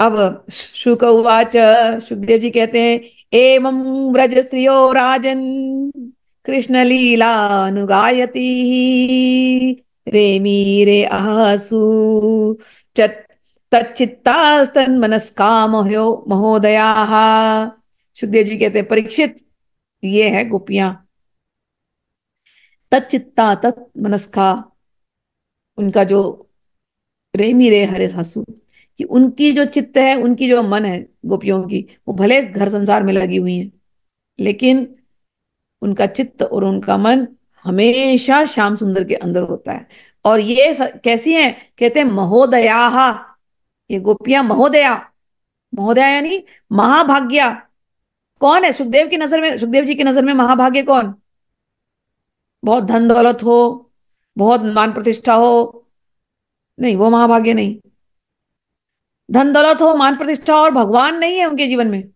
अब शुक उवाच सुखदेव जी कहते हैं, एवं व्रज स्त्रियो राजन कृष्ण लीला अनुगायती रेमी रे आसु तच्चित्तास्तन मनस्का महो महोदया। सुखदेव जी कहते हैं, परीक्षित, ये है गोपियाँ। तच्चित्ता तत् मनस्का उनका जो रेमी रे हरे हसु कि उनकी जो चित्त है, उनकी जो मन है गोपियों की, वो भले घर संसार में लगी हुई है, लेकिन उनका चित्त और उनका मन हमेशा श्याम सुंदर के अंदर होता है। और ये कैसी हैं? कहते हैं महोदया ये गोपियाँ, महोदया। महोदया यानी महाभाग्या। कौन है? सुखदेव की नज़र में, सुखदेव जी की नज़र में महाभाग्य कौन? बहुत धन दौलत हो, बहुत मान प्रतिष्ठा हो। नहीं, वो महाभाग्य नहीं। धन दौलत हो, मान प्रतिष्ठा और भगवान नहीं है उनके जीवन में।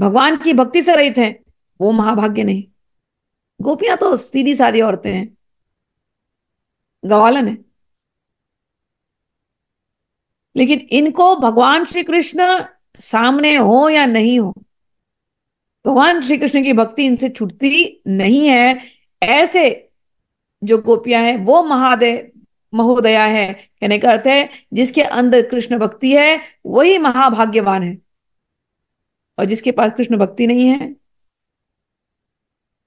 भगवान की भक्ति से रहित हैं, वो महाभाग्य नहीं। गोपियाँ तो सीधी सादी औरतें हैं। गवालन है। लेकिन इनको भगवान श्री कृष्ण सामने हो या नहीं हो, भगवान श्री कृष्ण की भक्ति इनसे छूटती नहीं है, ऐसे जो गोपियाँ हैं, वो महादेव महोदया है। कहने का अर्थ है, जिसके अंदर कृष्ण भक्ति है, वही महाभाग्यवान है। और जिसके पास कृष्ण भक्ति नहीं है,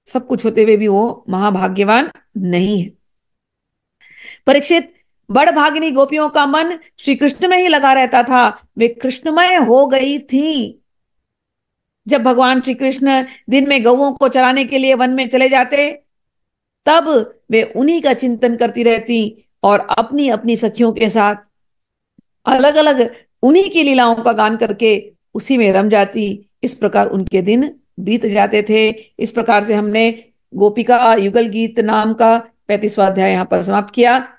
सब कुछ होते हुए भी वो महाभाग्यवान नहीं है। परीक्षित, बड़ भागिनी गोपियों का मन श्री कृष्ण में ही लगा रहता था। वे कृष्णमय हो गई थी। जब भगवान श्री कृष्ण दिन में गौओं को चराने के लिए वन में चले जाते, तब वे उन्हीं का चिंतन करती रहती। और अपनी अपनी सखियों के साथ अलग अलग उन्हीं की लीलाओं का गान करके उसी में रम जाती। इस प्रकार उनके दिन बीत जाते थे। इस प्रकार से हमने गोपिका युगल गीत नाम का पैंतीसवा अध्याय यहाँ पर समाप्त किया।